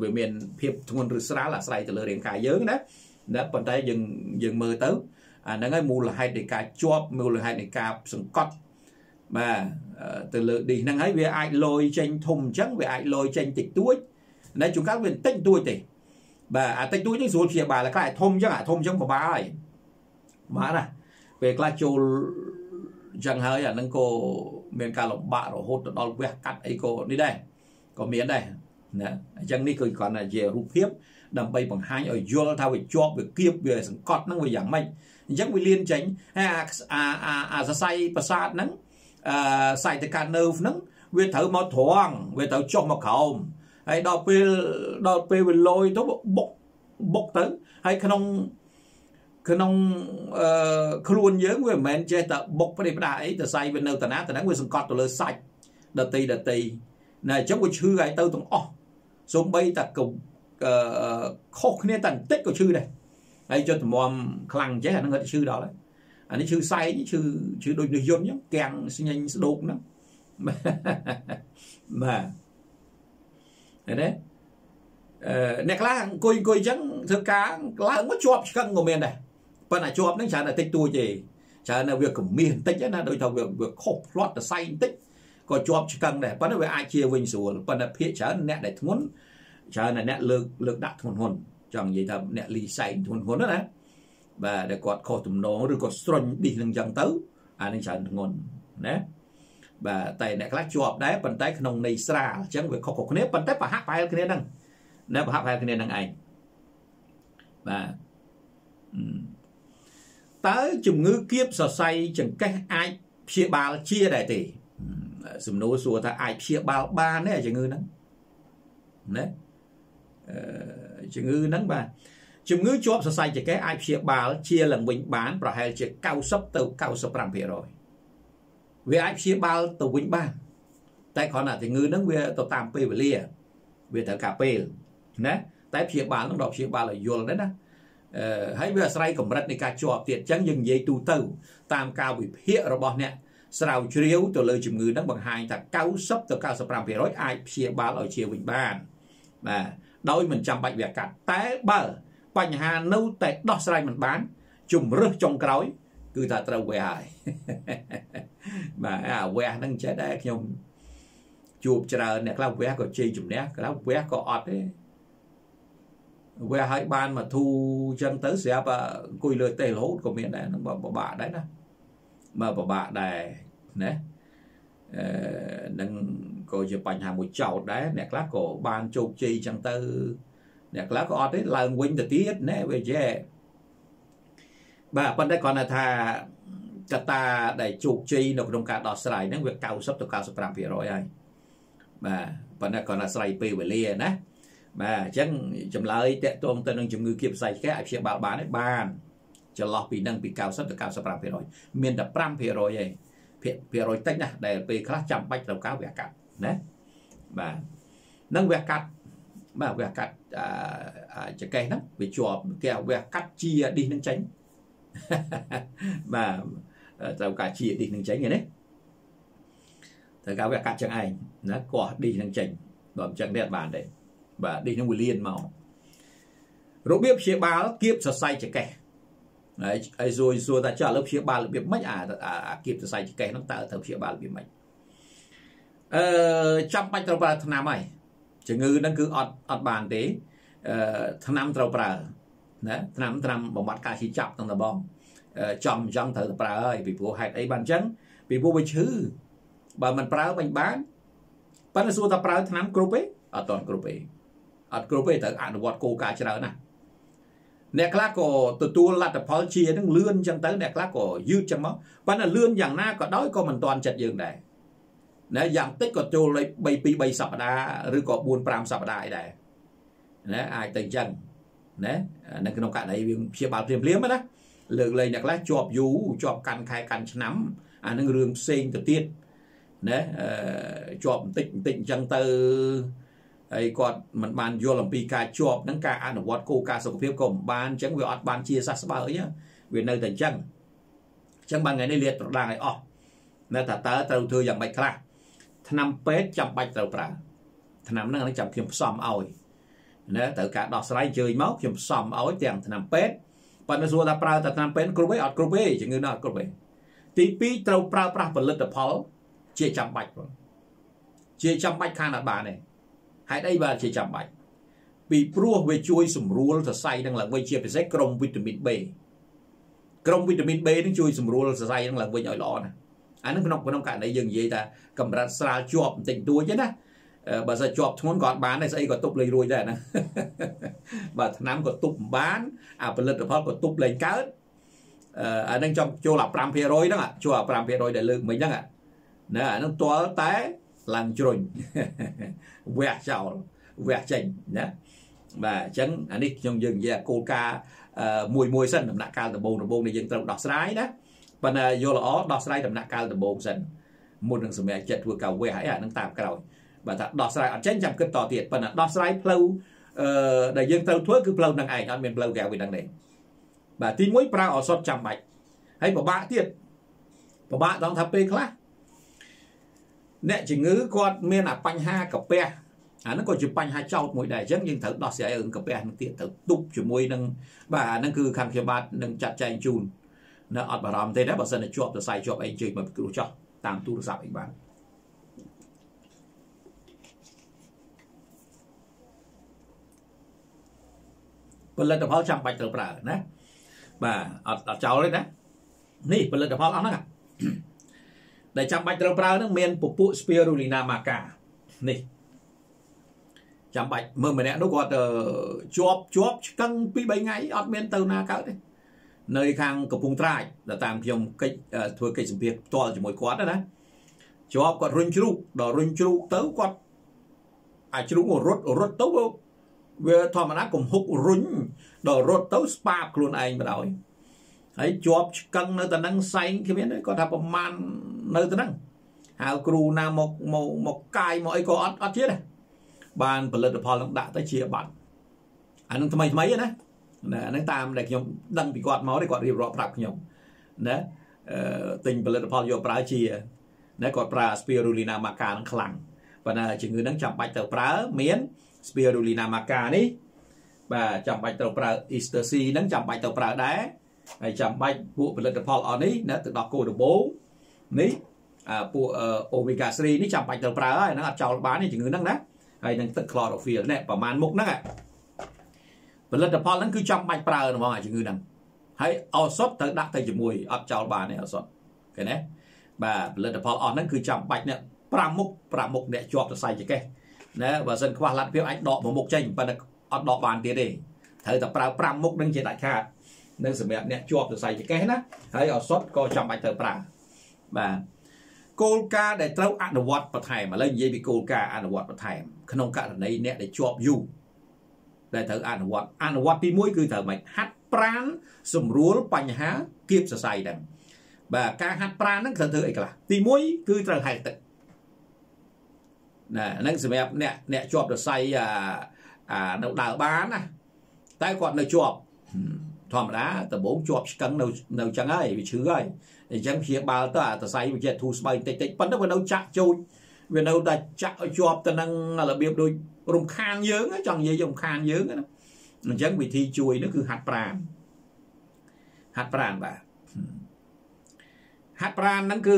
វាមានភាពធ្ងន់ឬស្រាលអាស្រ័យទៅលើរាងកាយយើងណាណាប៉ុន្តែយើងយើងមើលទៅអាហ្នឹងហើយមូលហេតុនៃការជាប់មូលហេតុនៃការសង្កត់បាទទៅលើឌីសហ្នឹងហើយវាអាចលយចេញធំអញ្ចឹងវាអាចលយចេញតិចតួចតែជួនកាលវាតិចតួចទេ បាទអាតិចតួចនេះស្រួលព្យាបាលខ្លះធំអញ្ចឹងអាធំអញ្ចឹងពិបាកហើយបាទណាពេលខ្លះចូលអញ្ចឹងហើយអាហ្នឹងក៏មានការលំបាករហូតទៅដល់វះកាត់អីក៏នេះដែរក៏មានដែរណាអញ្ចឹងនេះគឺគ្រាន់តែជារូបភាពដើម្បីបង្ហាញឲ្យយល់ថាវាជាប់វាគៀបវាសង្កត់ហ្នឹងវាយ៉ាងម៉េចអញ្ចឹងវាលៀនចេញហើយអាអាអាសរសៃប្រសាទហ្នឹងអឺសាយតកា nerve ហ្នឹងវាត្រូវមកត្រង់វាត្រូវចុះមកក្រោម ហើយដល់ពេលដល់ពេលវាលយទៅបុកបុកទៅហើយក្នុងក្នុងអឺខ្លួនយើងវាមិនមែនចេះតែបុកប្រេះផ្ដាអីទៅសៃវានៅតាណាតាហ្នឹងវាសង្កត់ទៅលើសាច់ដតីដតីណាអញ្ចឹងវាឈឺហើយទៅទាំងអស់សូម្បីតែកខុសគ្នាតែបន្តិចក៏ឈឺដែរហើយចុះតម្រាំខ្លាំងចេះអាហ្នឹងគាត់ឈឺដល់ហើយអានេះឈឺសែងឈឺឈឺដូចនិយន្តអញ្ចឹងកាំងស្ញែងស្ដោកហ្នឹងបាទ ឃើញទេអឺអ្នកខ្លះអង្គុយអង្គុយអញ្ចឹងធ្វើការឡើងមកជាប់ឆ្កឹងក៏មានដែរប៉ុន្តែជាប់ហ្នឹងច្រើនតែតិចតួចទេច្រើនតែវាកម្មាសបន្តិចណាដូចថាវាវាខុសផ្្លាត់តសៃបន្តិចក៏ជាប់ឆ្កឹងដែរប៉ុន្តែវាអាចជាវិញស្រួលប៉ុន្តែភាកច្រើនអ្នកដែលធ្ងន់ច្រើនតែអ្នកលើកលើកដាក់ធ្ងន់ធ្ងន់ចង់និយាយថាអ្នកលីសែងធ្ងន់ធ្ងន់ណាបាទដែលគាត់ខុសទំនងឬក៏ស្រុញឌីសនឹងចឹងទៅអានឹងច្រើនធ្ងន់ណា បាទតែអ្នកខ្លះជាប់ដែរប៉ុន្តែក្នុងន័យស្រាលអញ្ចឹងវាខុសៗគ្នាប៉ុន្តែប្រហាក់ប្រហែលគ្នាហ្នឹងណាប្រហាក់ប្រហែលគ្នាហ្នឹងឯងបាទតើជំងឺគៀបសរសៃចង្កេះអាចព្យាបាលជាដែរទេសំណួរសួរថាអាចព្យាបាលបានទេជំងឺហ្នឹងណាអឺជំងឺហ្នឹងបាទជំងឺជាប់សរសៃចង្កេះអាចព្យាបាលជាឡើងវិញបាន ប្រហែលជា90ទៅ95% វាអាចព្យាបាលទៅវិញបានតែគ្រាន់តែជំងឺហ្នឹងវាទៅតាមពេលវេលាវាត្រូវការពេលណាតែព្យាបាលហ្នឹងដល់ព្យាបាលឲ្យយល់ដែរណាអឺហើយវាអាស្រ័យកម្រិតនៃការជាប់ទៀតអញ្ចឹងយើងនិយាយទូទៅតាមការវិភាគរបស់អ្នកស្រាវជ្រាវទៅលើជំងឺហ្នឹងបង្ហាញថា90ទៅ95%អាចព្យាបាលឲ្យជាវិញបានបាទដោយមិនចាំបាច់វាកាត់តែបើបញ្ហានៅតែដោះស្រាយមិនបានជំរឹះចុងក្រោយ គឺថាត្រូវវះហើយបាទអាវះហ្នឹងចេះដែរខ្ញុំជួបច្រើនអ្នកខ្លះវះក៏ជ័យជំនះខ្លះវះក៏អត់ទេវះឲ្យបានមកធូអញ្ចឹងទៅស្រាប់អង្គុយលើទេរហូតក៏មានដែរហ្នឹងបបាក់ដែរណាបើបបាក់ដែរណាអឺនឹងក៏ជាបញ្ហាមួយចោតដែរអ្នកខ្លះក៏បានជោគជ័យអញ្ចឹងទៅអ្នកខ្លះក៏អត់ទេឡើងវិញទៅទៀតណែវាចេះ បាទប៉ុន្តែគ្រាន់តែថាកត្តាដែលជោគជ័យនៅក្នុងការដោះស្រាយហ្នឹងវា90ទៅ95%ហើយបាទប៉ុន្តែគ្រាន់តែស្រាយពេលវេលាណាបាទអញ្ចឹងចម្លើយតកតងទៅនឹងជំងឺគៀបផ្សាយកែអាចព្យាបាលបានទេបានចន្លោះពីនឹងពី90ទៅ95%មានតែ5%ឯងភាគភាគរយតិចណាដែលពេលខ្លះចាំបាច់ត្រូវការវះកាត់ណាបាទនឹងវះកាត់បាទវះកាត់អាចកេះហ្នឹងវាជាប់គេវះកាត់ជាឌីសនឹងចេញ បាទត្រូវការជាឌីសនឹងចេញណាត្រូវការវះកាត់ចឹងឯងណាកោះឌីសនឹងចេញបើមិនចឹងទេអត់បានទេបាទឌីសនឹងវាលៀនមករបៀបព្យាបាលគៀបសរសៃចកេះហើយហើយសួរសួរថាចុះឥឡូវព្យាបាលរបៀបម៉េចអាអាគៀបសរសៃចកេះហ្នឹងតើត្រូវព្យាបាលរបៀបម៉េចអឺចាំបាច់ត្រូវប្រើថ្នាំហើយជំងឺហ្នឹងគឺអត់អត់បានទេអឺថ្នាំត្រូវប្រើ ណាថ្នាំថ្នាំបំបត្តិការឈឺចាប់ទាំងដបងចំអញ្ចឹងត្រូវប្រើហើយពីព្រោះហេតុអីបានអញ្ចឹងពីព្រោះវាឈឺបើមិនប្រើបាញ់បានប៉ុន្តែសួរថាប្រើថ្នាំគ្រប់ទេអត់តន់គ្រប់ទេអត់គ្រប់ទេត្រូវអនុវត្តគោលការណ៍ច្រើនណាស់អ្នកខ្លះក៏ទទួលលទ្ធផលជានឹងលឿនអញ្ចឹងទៅអ្នកខ្លះក៏យឺតចឹងមកប៉ុន្តែលឿនយ៉ាងណាក៏ដោយក៏មិនទាន់ចិត្តយើងដែរណាយ៉ាងតិចក៏ចូលលេខ3 2 3សប្តាហ៍ឬក៏4 5សប្តាហ៍អីដែរណាអាចទៅអញ្ចឹង ណានៅក្នុងករណីវាព្យាបាលភ្លាមភ្លាមណាលើកលែងអ្នកខ្លះជាប់យូរជាប់កាន់ខែកាន់ឆ្នាំអានឹងរឿងផ្សេងទៅទៀតណាជាប់បន្តិចបន្តិចអញ្ចឹងទៅហើយគាត់មិនបានយល់អំពីការជាប់ហ្នឹងការអនុវត្តគោលការណ៍សុខភាពក៏មិនបានអញ្ចឹងវាអត់បានជាសះស្បើយវានៅតែអញ្ចឹងអញ្ចឹងបានថ្ងៃនេះលាតត្រដាងឲ្យអស់នៅថាតើត្រូវធ្វើយ៉ាងម៉េចខ្លះថ្នាំពេទ្យចាំបាច់ត្រូវប្រើថ្នាំហ្នឹងចាំខ្ញុំផ្សំឲ្យ ណាត្រូវការដោះស្រាយជើញមកខ្ញុំផ្សំឲ្យទាំងថ្នាំពេទ្យប៉ុន្តែសួរថាប្រើតែថ្នាំពេទ្យគ្រប់ទេអត់គ្រប់ទេជំងឺនោះអត់គ្រប់ទេទី2ត្រូវប្រើប្រាស់ផលិតផល ជាចាំបាច់បងជាចាំបាច់ខាងអត់បានទេហេតុអីបានជាចាំបាច់ពីព្រោះវាជួយសម្រួលសរសៃនឹងឡើងវិញជាពិសេសក្រុមវីតាមីន B ក្រុមវីតាមីន B នឹងជួយសម្រួលសរសៃនឹងឡើងវិញឲ្យល្អណាស់អានឹងក្នុងក្នុងករណីយើងនិយាយថាកម្រិតស្រាលជាប់បន្តិចតួចណា បើសិនជាប់ធ្ងន់ក៏អត់បានដែរស្អីក៏ទប់លេងរួចដែរណាបើថ្នាំក៏ទប់មិនបានអាផលិតផលក៏ទប់លេងកើតអានឹងចង់ចូលអា5%ហ្នឹងចូលអា5%ដែលលើកមិញហ្នឹងណាអានឹងទាល់តែឡើងជ្រុញវះចោលវះចេញណាបាទអញ្ចឹងអានេះខ្ញុំយើងនិយាយគោលការណ៍មួយមួយសិនដំណាក់កាលដំបូងដំបូងនេះយើងត្រូវដោះស្រាយណាប៉ុន្តែយល់ល្អដោះស្រាយដំណាក់កាលដំបូងសិនមុននឹងសម្រាប់ចិត្តធ្វើការវះអីអានឹងតាមក្រោយ បើថាដោះស្រាយអត់ចេញចាំគិតតទៀតប៉ុន្តែដោះស្រាយផ្លូវអឺដែលយើងត្រូវធ្វើគឺផ្លូវនឹងឯងអត់មានផ្លូវក្រៅពីនឹងទេបាទទី1ប្រើឱសថចាំបាច់ហើយពិបាកទៀតពិបាកដល់ថាពេលខ្លះអ្នកជំងឺគាត់មានអាបញ្ហាកាពះអាហ្នឹងក៏ជាបញ្ហាចោតមួយដែរអញ្ចឹងយើងត្រូវដោះស្រាយរឿងកាពះនឹងទៀតត្រូវទប់ជាមួយនឹងបាទអាហ្នឹងគឺខាងខ្ញុំបាទនឹងចាត់ចែងជូននៅអត់បារម្ភទេណាបើសិនជាជាប់សរសៃជាប់អីជើញមកគ្រោះចោះតាមទូរស័ព្ទអីបាន ផលិតផលចាំបាច់ត្រូវប្រើណាបាទអត់អត់ចោលទេណានេះផលិតផលអស់ហ្នឹងដែលចាំបាច់ត្រូវប្រើហ្នឹងមានពពួក spirulina maca នេះចាំបាច់មើលម្នាក់នោះគាត់ជាប់ជាប់ឆ្កឹងពី3ថ្ងៃអត់មានទៅណាកើតទេនៅខាងកំពង់ត្រាចដែលតាមខ្ញុំកិច្ចធ្វើកិច្ចសម្ភារផ្ទាល់ជាមួយគាត់ណាជាប់គាត់រុញជ្រូកដល់រុញជ្រូកទៅគាត់អាចជ្រូករត់រត់ទៅ វាធម្មតាកំហុករុញដល់រត់ទៅស្បាបខ្លួនឯងបណ្ដោយហើយជាប់ឆ្កឹងនៅតែនឹងសែងគ្មានគាត់ថាប្រមាណនៅតែនឹងហៅគ្រូណាមកមកមកកាយមកអីក៏អត់អត់ជាដែរបានផលិតផលនឹងដាក់ទៅជាបាត់អានឹងថ្មីថ្មីណាណាអានឹងតាមដែលខ្ញុំដឹងពីគាត់មកទេគាត់រៀបរាប់ប្រាប់ខ្ញុំណាអឺទិញផលិតផលយកប្រើជាណាគាត់ប្រើ spirulina maca នឹងខ្លាំងប៉ុន្តែជំងឺហ្នឹងចាំបាច់ទៅប្រើមាន spirulina maca នេះបាទចាំបាច់ត្រូវប្រើ Easter C ហ្នឹងចាំបាច់ទៅប្រើដែរហើយចាំបាច់ពួកផលិតផលអស់នេះណាទៅដល់គោដំបូងនេះពួក omega 3នេះចាំបាច់ត្រូវប្រើហើយហ្នឹងអត់ចោលបានទេជំងឺហ្នឹងណាហើយនឹងទឹក chlorophyll នេះប្រហែលមុខហ្នឹងផលិតផលហ្នឹងគឺចាំបាច់ប្រើហ្មងអាជំងឺហ្នឹងហើយឱសថត្រូវដាក់ទៅជាមួយអត់ចោលបានទេឱសថឃើញទេបាទផលិតផលអស់ហ្នឹងគឺចាំបាច់នេះ5មុខ5មុខអ្នកជាប់សរសៃចង្កេះ ណាបើសិនខ្វះលទ្ធភាពអាចដកមួយមុខចេញប៉ុន្តែអត់ដកបានទៀតទេត្រូវតែប្រើ5មុខនឹងជាដាច់ខាតនឹងសម្រាប់អ្នកជាប់សរសៃចង្កេះណាហើយឱសថក៏ចាំបាច់ត្រូវប្រើបាទគោលការណ៍ដែលត្រូវអនុវត្តបន្ថែមឥឡូវនិយាយពីគោលការណ៍អនុវត្តបន្ថែមក្នុងករណីអ្នកដែលជាប់យូរដែលត្រូវអនុវត្តអនុវត្តទី1គឺត្រូវមិនហាត់ប្រាណសម្រួលបញ្ហាគៀបសរសៃហ្នឹងបាទការហាត់ប្រាណហ្នឹងត្រូវធ្វើអីខ្លះទី1គឺត្រូវហែលទឹក ណាហ្នឹងសម្រាប់អ្នកអ្នកជាប់រស័យអាអានៅដើរបានណាតែគាត់នៅជាប់ធម្មតាដំបូងជាប់ឆ្កឹងនៅនៅចឹងហើយវាឈឺហើយអញ្ចឹងព្យាបាលទៅអាតស័យវាចេះធូរស្បើយតិចតិចប៉ុន្តែវានៅចាក់ចូលវានៅតែចាក់ឲ្យជាប់ទៅនឹងរបៀបដូចរំខានយើងចង់និយាយរំខានយើងណាអញ្ចឹងវិធីជួយនោះគឺហាត់ប្រាណហាត់ប្រាណបាទហាត់ប្រាណហ្នឹងគឺ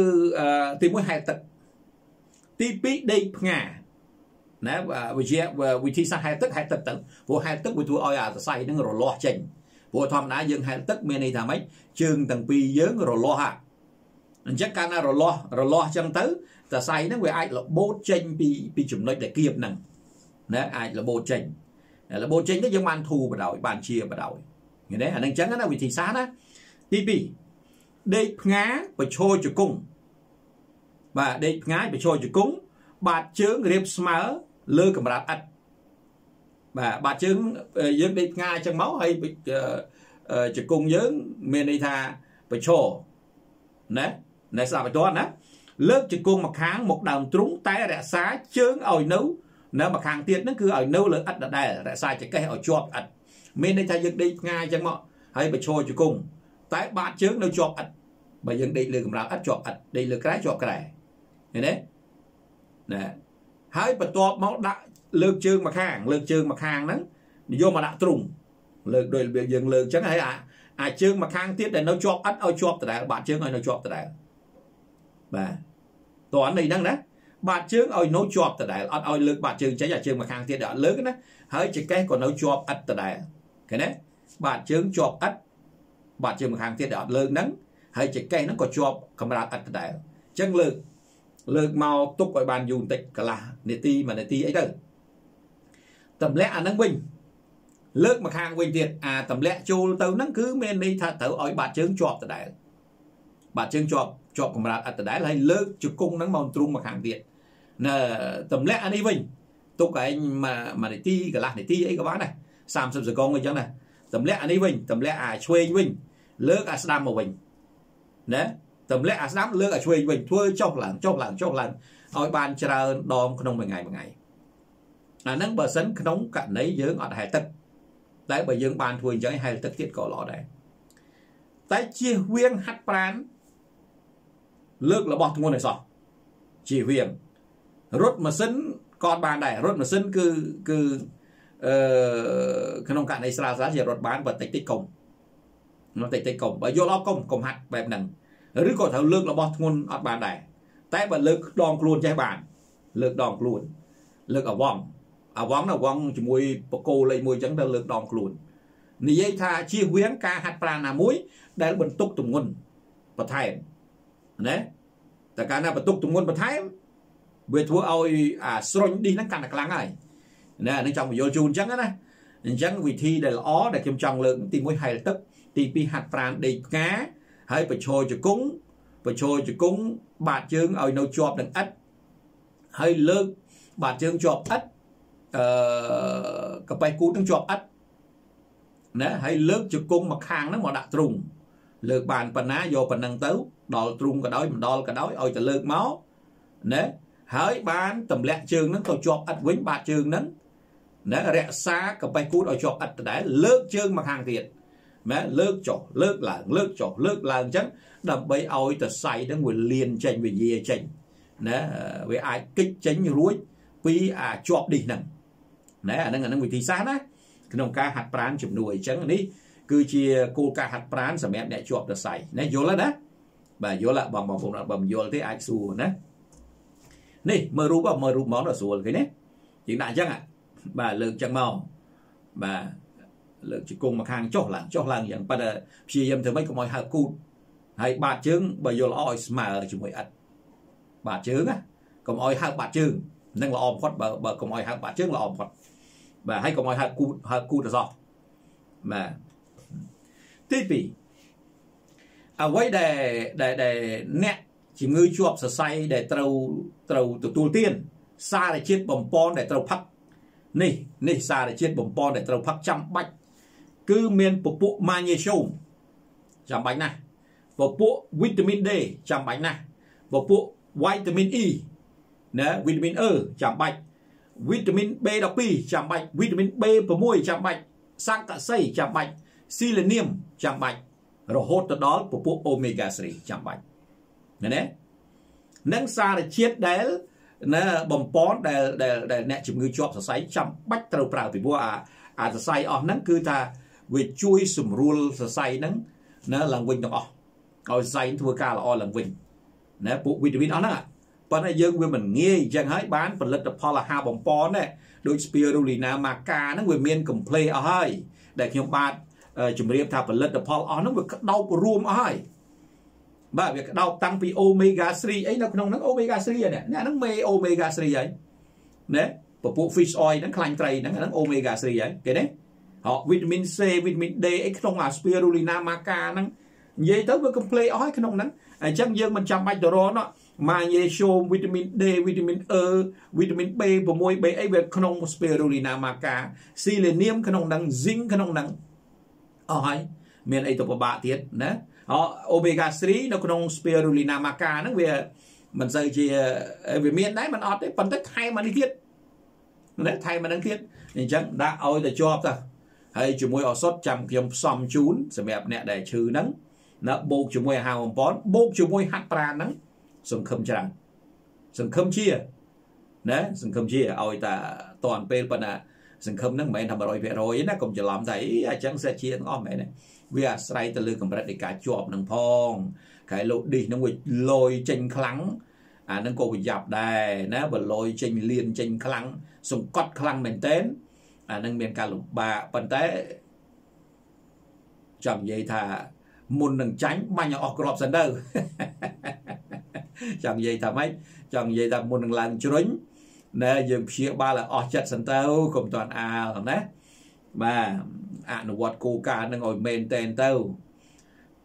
ទី1ហែលទឹក ទី2ដេកផ្ងាណាវិជាវិធីសាស្ត្រហែលទឹកហែលទឹកទៅព្រោះហែលទឹកវាធ្វើឲ្យអាសរសៃហ្នឹងរលាស់ចេញព្រោះធម្មតាយើងហែលទឹកមានន័យថាម៉េចជើងទាំងពីរយើងរលាស់ហ่ะអញ្ចឹងកាលណារលាស់រលាស់អញ្ចឹងទៅសរសៃហ្នឹងវាអាចរបូតចេញពីពីចំណុចដែលគៀបហ្នឹងណាអាចរបូតចេញរបូតចេញទៅយើងបានធូរបដោយបានជាបដោយឃើញទេអានឹងអញ្ចឹងណាវិធីសាស្ត្រណាទី2ដេកផ្ងាប្រឈរជង្គង់ បាទដេកផ្ងាយប្រឈរជង្គង់បាតជើងរៀបស្មើលើកម្រាលឥដ្ឋបាទបាតជើងយើងដេកផ្ងាយអញ្ចឹងមកហើយជង្គង់យើងមានន័យថាប្រឈរណាណែស្ដាប់ឲ្យតណាលើកជង្គង់មកខាងមកដើមទ្រូងតែរក្សាជើងឲ្យនៅនៅម្ខាងទៀតហ្នឹងគឺឲ្យនៅលើឥដ្ឋដដែលរក្សាចង្កេះឲ្យជាប់ឥដ្ឋមានន័យថាយើងដេកផ្ងាយអញ្ចឹងមកហើយបញ្ឈរជង្គង់តែបាតជើងនៅជាប់ឥដ្ឋបើយើងដេកលើកម្រាលឥដ្ឋជាប់ឥដ្ឋដេកលើក្រែជាប់ក្រែ ឃើញទេណាហើយបន្ទាប់មកដាក់លើកជើងមកខាង លើកជើងមកខាងហ្នឹងនិយមមកដាក់ទ្រុងលើកដោយរបៀបយើងលើកអញ្ចឹងហើយអាអាជើងមកខាងទៀតដែលនៅជាប់ឥដ្ឋឲ្យជាប់ដដែលបាតជើងឲ្យនៅជាប់ដដែលបាទតើនេះហ្នឹងណាបាតជើងឲ្យនៅជាប់ដដែលអត់ឲ្យលើកបាតជើងចេញអាជើងមកខាងទៀតអត់លើកណាហើយចង្កេះក៏នៅជាប់ឥដ្ឋដដែលឃើញទេបាតជើងជាប់ឥដ្ឋបាតជើងមកខាងទៀតដែលអត់លើកហ្នឹងហើយចង្កេះហ្នឹងក៏ជាប់កម្រាលឥដ្ឋដដែលអញ្ចឹងលើក លើកមកទុកឲ្យបានយូរបន្តិចកន្លះនាទីមួយនាទីអីទៅតម្លាក់អាហ្នឹងវិញលើកមកខាងវិញទៀតអាតម្លាក់ចូលទៅហ្នឹងគឺមានន័យថាត្រូវឲ្យបាតជើងជាប់ដដែលបាតជើងជាប់ជាប់កម្រាលឥដ្ឋដដែលហើយលើកជង្គង់ហ្នឹងមកទ្រូងមកខាងទៀតណែតម្លាក់អានេះវិញទុកឯងមួយនាទីកន្លះនាទីអីក៏បានដែរ30សកុងអីចឹងណាតម្លាក់អានេះវិញតម្លាក់អាឆ្វេងវិញលើកអាស្ដាំមកវិញណា ទម្លាក់អាស្ដាំលើកអាឆ្វេងវិញធ្វើចុះឡើងចុះឡើងចុះឡើងឲ្យបានច្រើនដងក្នុងមួយថ្ងៃមួយថ្ងៃអាហ្នឹងបើសិនក្នុងករណីយើងអត់ហែលទឹកតែបើយើងបានធ្វើអញ្ចឹងហែលទឹកទៀតក៏ល្អដែរតែជៀសវាងហាត់ប្រានលើករបស់ធ្ងន់ឲ្យសោះជៀសវាងរត់ម៉ាស៊ីនក៏បានដែររត់ម៉ាស៊ីនគឺគឺអឺក្នុងករណីស្រាលស្រាលជារត់បានបើតិចតិចកុំនោះតិចតិចកុំបើយល់អត់កុំកុំហាត់បែបហ្នឹង ឬក៏ត្រូវលើករបស់ធ្ងន់អត់បានដែរតែបើលើកដងខ្លួនចេះបាន លើកដងខ្លួន លើកអវងអវងណាអវងជាមួយបកគោលេខ1អញ្ចឹងទៅលើកដងខ្លួននិយាយថាជៀសវាងការហាត់ប្រាណណាមួយ ដែលបន្ទុកទម្ងន់បន្ថែមណាតែកាលណាបន្ទុកទម្ងន់បន្ថែមវាធ្វើឲ្យអាស្រុញឌីសហ្នឹងកាន់តែខ្លាំងហើយណានេះចង់បញ្យល់ជូនអញ្ចឹងណាអញ្ចឹងវិធីដែលល្អដែលខ្ញុំចង់លើកទី1ហែលទឹកទី2ហាត់ប្រាណដេកផ្កា ហើយបញ្ឈរជង្គង់បញ្ឈរជង្គង់បាតជើងឲ្យនៅជាប់នឹងឥដ្ឋហើយលើកបាតជើងជាប់ឥដ្ឋអឺកប៉េះគូតនឹងជាប់ឥដ្ឋណាហើយលើកជង្គង់មកខាងហ្នឹងមកដាក់ទ្រុងលើកបានប៉ុណ្ណាយកប៉ុណ្ណឹងទៅដល់ទ្រុងក៏ដោយមិនដល់ក៏ដោយឲ្យទៅលើកមកណាហើយបានទម្លាក់ជើងហ្នឹងទៅជាប់ឥដ្ឋវិញបាតជើងហ្នឹងណារក្សាកប៉េះគូតឲ្យជាប់ឥដ្ឋដដែលលើកជើងមកខាងទៀត ណាលើកចុះលើកឡើងលើកចុះលើកឡើងអញ្ចឹងដើម្បីឲ្យតសៃហ្នឹងវាលៀនចេញវិញ្ញាចេញណាវាអាចគិចចេញរួចពីអាចប់ឌីសហ្នឹងណាអាហ្នឹងអាហ្នឹងវិធីសាស្ត្រណាក្នុងការហាត់ប្រាណជំនួយអញ្ចឹងនេះគឺជាគោលការណ៍ហាត់ប្រាណសម្រាប់អ្នកជាប់តសៃណាយល់ហើយណាបាទយល់បងបងប្អូនបើមិនយល់ទេអាចសួរណានេះមើលរូបមើលរូបមកដល់ស្រួលឃើញទេយើងដាក់អញ្ចឹងបាទលើកអញ្ចឹងមកបាទ លើកជង្គង់មកខាងចុះឡើងចុះឡើងយ៉ាងប៉ុន្តែព្យាយាមធ្វើម៉េចកុំឲ្យហើគូតហើយបាតជើងបើយល់ល្អឲ្យស្មើជាមួយឥដ្ឋបាតជើងណាកុំឲ្យហើបាតជើងនឹងល្អបំផុតបើបើកុំឲ្យហើបាតជើងល្អបំផុតបាទហើយកុំឲ្យហើគូតហើគូតទៅសោះបាទទី2អ្វីដែលដែលដែលអ្នកជំងឺជាប់សរសៃដែលត្រូវត្រូវទទួលទានសារជាតិបំពន់ដែលត្រូវផឹកនេះនេះសារជាតិបំពន់ដែលត្រូវផឹកចាំបាច់ គឺមានពពួកម៉ាញ៉េស្យូមចាំបាច់ណាស់ពពួកវីតាមីន D ចាំបាច់ណាស់ពពួកវីតាមីន E ណាវីតាមីន E ចាំបាច់វីតាមីន B12 ចាំបាច់វីតាមីន B6 ចាំបាច់សង្កសីចាំបាច់ស៊ីលេនីមចាំបាច់រហូតទៅដល់ពពួកអូមេហ្គា3ចាំបាច់ណាណានិងសារជាតិដែលណាបំពន់ដែលដែលអ្នកជំងឺជាប់សរសៃចាំបាច់ត្រូវប្រើពីព្រោះអាអាសរសៃអស់ហ្នឹងគឺថា វាជួយសម្រួលសរសៃហ្នឹងណាឡើងវិញទាំងអស់ឲ្យសរសៃធ្វើការល្អឡើងវិញណាពួកវីតាមីនអស់ហ្នឹងប៉ុន្តែយើងវាមិនងាយអញ្ចឹងហើយបានផលិតផលអាហារបំពន់ដែរដូច spirulina maca ហ្នឹងវាមាន complete អស់ហើយដែលខ្ញុំបាទជម្រាបថាផលិតផលអស់ហ្នឹងវាក្តោបរួមអស់ហើយបាទវាក្តោបតាំងពី omega 3អីនៅក្នុងហ្នឹង omega 3ហ្នឹងអ្នកហ្នឹងមេ omega 3ហើយណាពពួក fish oil ហ្នឹងខ្លាញ់ត្រីហ្នឹងហ្នឹង omega 3ហើយគេទេហក វីតាមីន C វីតាមីន D អីក្នុងអា spirulina maca ហ្នឹងនិយាយទៅវា complete អស់ហើយក្នុងហ្នឹងអញ្ចឹងយើងមិនចាំបាច់ទៅរកណោះម៉ាញ៉េស្យូមវីតាមីន D វីតាមីន E វីតាមីន B6 B អីវាក្នុង spirulina maca ស៊ីលេនីមក្នុងហ្នឹង zinc ក្នុងហ្នឹងអស់ហើយមានអីទៅពិបាកទៀតណាអូមេហ្គា3នៅក្នុង spirulina maca ហ្នឹងវាមិនសូវជាវាមានដែរមិនអត់ទេប៉ុន្តែថែមអានេះទៀតណាថែមអានឹងទៀតអញ្ចឹងដាក់ឲ្យទៅជាប់ទៅ ហើយជាមួយឱសថចាំខ្ញុំផ្សំជូនសម្រាប់អ្នកដែលឈឺហ្នឹងណាបូកជាមួយអាហារបំពន់បូកជាមួយហាត់ប្រាណហ្នឹងសង្ឃឹមច្រើនសង្ឃឹមជាណាសង្ឃឹមជាឲ្យតាតនពេលប៉ុណ្ណាសង្ឃឹមហ្នឹងមិនមែនថា100%ទេណាកុំច្រឡំថាអីអញ្ចឹងសេចជាទាំងអស់មែនទេវាអាស្រ័យទៅលើកម្រិតនៃការជាប់នឹងផងកែលោកឌីសហ្នឹងវាលយចេញខ្លាំងអាហ្នឹងក៏ប្រយ័ត្នដែរណាបើលយចេញលៀនចេញខ្លាំងសង្កត់ខ្លាំងមែនតើ អាហ្នឹងមានការលំបាកប៉ុន្តែចង់និយាយថាមុននឹងចាញ់បាញ់ឲ្យអស់ក្របសិនទៅចង់និយាយថាម៉េចចង់និយាយថាមុននឹងឡើងជ្រុញណែយើងព្យាបាលឲ្យអស់ចិត្តសិនទៅកុំតាន់អាលណាបាទអនុវត្តគោលការណ៍នឹងឲ្យមែនតែនទៅ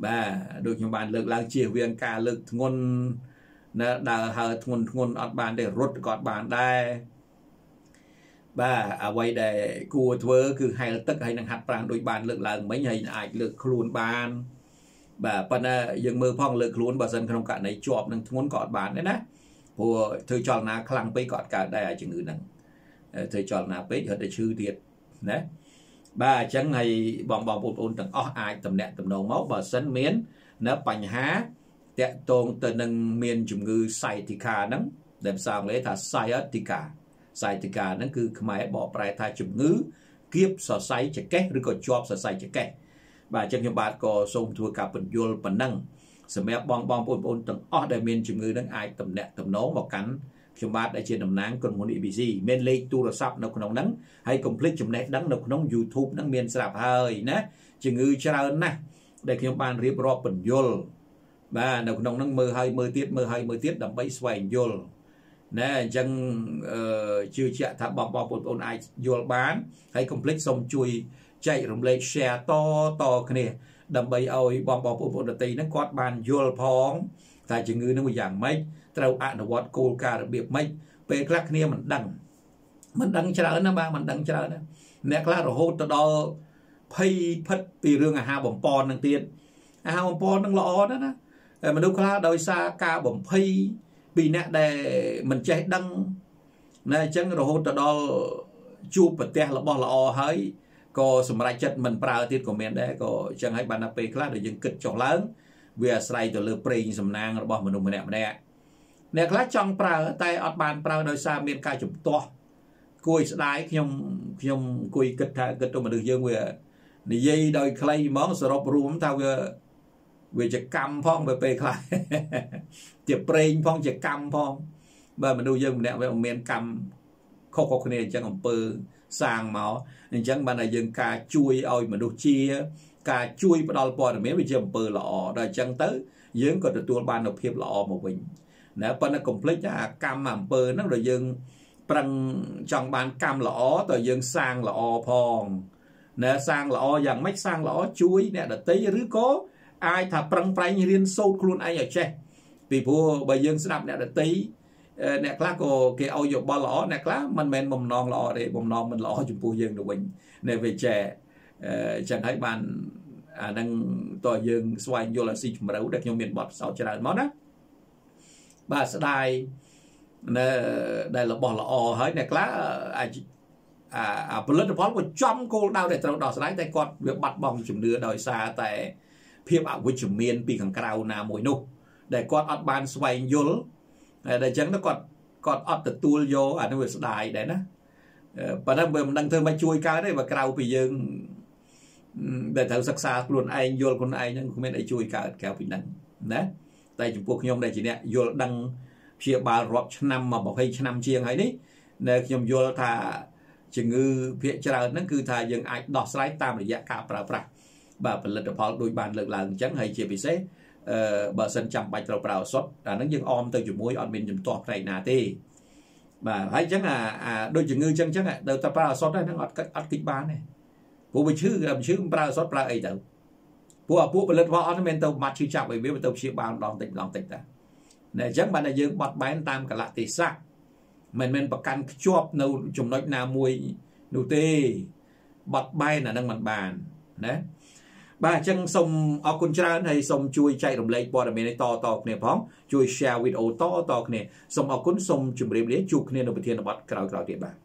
បាទដូចខ្ញុំបានលើកឡើងជៀសវាងការលើកធ្ងន់ណាដើរហើធ្ងន់ធ្ងន់អត់បានទេរត់ក៏អត់បានដែរ បាទអ្វីដែលគួរធ្វើគឺហែលទឹកហើយនឹងហាត់ប្រាណដូចបានលើកឡើងមិញហើយអាចលើកខ្លួនបានបាទប៉ុន្តែយើងមើលផងលើកខ្លួនបើសិនក្នុងករណីជាប់នឹងធ្ងន់ក៏អត់បានដែរណាព្រោះធ្វើចលនាខ្លាំងពេកក៏អត់កើតដែរជំងឺហ្នឹងធ្វើចលនាពេករត់តែឈឺទៀតណាបាទអញ្ចឹងហើយបងបងប្អូនទាំងអស់អាចតំណាក់តំណងមកបើសិនមាននៅបញ្ហាតាក់ទងទៅនឹងមានជំងឺ sciatica ហ្នឹងដែលភាសាអង់គ្លេសថា sciatica sciatica ហ្នឹងគឺខ្មែរបកប្រែថាជំងឺគៀបសរសៃចង្កេះឬក៏ជាប់សរសៃចង្កេះបាទអញ្ចឹងខ្ញុំបាទក៏សូមធ្វើការបញ្យល់ប៉ុណ្ណឹងសម្រាប់បងបងប្អូនប្អូនទាំងអស់ដែលមានជំងឺហ្នឹងអាចតំណាក់តំណងមកកាន់ខ្ញុំបាទដែលជាតំណាងក្រុមហ៊ុន ABC មានលេខទូរស័ព្ទនៅក្នុងហ្នឹងហើយកុំភ្លេចចំណេះដឹងនៅក្នុង YouTube ហ្នឹងមានស្រាប់ហើយណាជំងឺច្រើនណាស់ដែលខ្ញុំបានរៀបរាប់បញ្យល់បាទនៅក្នុងហ្នឹងមើលហើយមើលទៀតមើលហើយមើលទៀតដើម្បីស្វែងយល់ ណែអញ្ចឹងអឺជឿជាក់ថាបងបងប្អូនអាចយល់បានហើយកុំភ្លេចសូមជួយចែករំលែក share តតគ្នា ដើម្បីឲ្យបងបងប្អូនដទៃហ្នឹងគាត់បានយល់ផងថាជំងឺនឹងយ៉ាងម៉េចត្រូវអនុវត្តគោលការណ៍របៀបម៉េចពេលខ្លះគ្នាមិនដឹងមិនដឹងច្រើនណាបាទមិនដឹងច្រើនណាអ្នកខ្លះរហូតទៅដល់ភ័យផិតពីរឿងអាហារបំពន់នឹងទៀតអាហារបំពន់នឹងល្អណាស់ណាមនុស្សខ្លះដោយសារការបំភ័យ ពីអ្នកដែលមិនចេះដឹងណាអញ្ចឹងរហូតទៅដល់ជួបប្រទេសរបស់ល្អហើយក៏សម្រេចចិត្តមិនប្រើទៀតក៏មានដែរក៏អញ្ចឹងហើយបានដល់ពេលខ្លះដែលយើងគិតចុះឡើងវាអាស្រ័យទៅលើប្រេងសំណាងរបស់មនុស្សម្នាក់ម្នាក់អ្នកខ្លះចង់ប្រើតែអត់បានប្រើដោយសារមានការជំទាស់គួយស្ដាយខ្ញុំខ្ញុំគួយគិតថាគិតទៅមនុស្សយើងវានិយាយដោយខ្លីហ្មងសរុបរួមថាវា វាជាកម្មផងបើពេលខ្លះជាប្រេងផងជាកម្មផងបើមនុស្សយើងម្នាក់វាមានកម្មខុសៗគ្នាអញ្ចឹងអំពើសាងមកអញ្ចឹងបានតែយើងការជួយឲ្យមនុស្សជា ការជួយផ្ដល់ព័ត៌មានវាជាអំពើល្អដល់អញ្ចឹងទៅយើងក៏ទទួលបាននូវភាពល្អមកវិញណាប៉ុន្តែកុំភ្លេចថាកម្មអំពើហ្នឹងដែលយើងប្រឹងចង់បានកម្មល្អតើយើងសាងល្អផងណាសាងល្អយ៉ាងម៉េចសាងល្អជួយអ្នកដតីឬក៏ អាចថាប្រឹងប្រែងរៀនសូត្រខ្លួនឯងឲ្យចេះពីព្រោះបើយើងស្ដាប់អ្នកដតីអ្នកខ្លះក៏គេឲ្យយោបល់ល្អអ្នកខ្លះមិនមែនបំណងល្អទេបំណងមិនល្អចំពោះយើងទៅវិញនៅវាចេះអញ្ចឹងហើយបានអានឹងតើយើងស្វែងយល់ឲ្យស៊ីជម្រៅដែលខ្ញុំមានបទពិសោធន៍ច្រើនមកណាបាទស្ដាយនៅដែលរបស់ល្អហើយអ្នកខ្លះអាចអាផលិតផលក៏ចំគោលដៅដែលត្រូវដោះស្រាយតែគាត់វាបាត់បង់ជំនឿដោយសារតែ ភាពអវិជ្ជមានពីខាងក្រៅណាមួយនោះ ដែលគាត់អត់បានស្វែងយល់តែអញ្ចឹងទៅគាត់គាត់អត់ទទួលយកអានោះវាស្ដាយដែរណាប៉ុន្តែមិនដឹងធ្វើមកជួយកើតទេបើក្រៅពីយើងដែលត្រូវសិក្សាខ្លួនឯងយល់ខ្លួនឯងហ្នឹងគ្មានអីជួយកើតក្រៅពីហ្នឹងណាតែចំពោះខ្ញុំដែលជាអ្នកយល់ដឹងព្យាបាលរាប់ឆ្នាំមក20ឆ្នាំជាងហើយនេះនៅខ្ញុំយល់ថាជំងឺភាគច្រើនហ្នឹងគឺថាយើងអាចដោះស្រាយតាមរយៈការប្រើប្រាស់ បាទផលិតផលដូចបានលើកឡើងអញ្ចឹងហើយជាពិសេសអឺបើសិនចាំបាច់ត្រូវប្រើឱសថអាហ្នឹងយើងអមទៅជាមួយអត់មានជំទាស់ផ្នែកណាទេបាទហើយអញ្ចឹងអាអាដូចជំងឺអញ្ចឹងអញ្ចឹងទៅតែប្រើឱសថហ្នឹងអត់អត់គិតបានទេព្រោះវាឈឺវាឈឺប្រើឱសថប្រើអីទៅពួកអាពួកផលិតផលអត់មិនមែនទៅបាត់ឈឺចាប់អីវាទៅព្យាបាលម្ដងតិចម្ដងតិចតាតែអញ្ចឹងបានតែយើងបត់បែនតាមកលៈទេសៈមិនមែនប្រកាន់ខ្ជាប់នៅចំណុចណាមួយនោះទេបត់បែនអានឹងមិនបានណា បាទអញ្ចឹងសូមអរគុណច្រើនហើយសូមជួយចែករំលែកព័ត៌មាននេះតតគ្នាផងជួយ share វីដេអូតតគ្នាសូមអរគុណសូមជម្រាបលាជួបគ្នានៅប្រធានបទក្រោយៗទៀតបាទ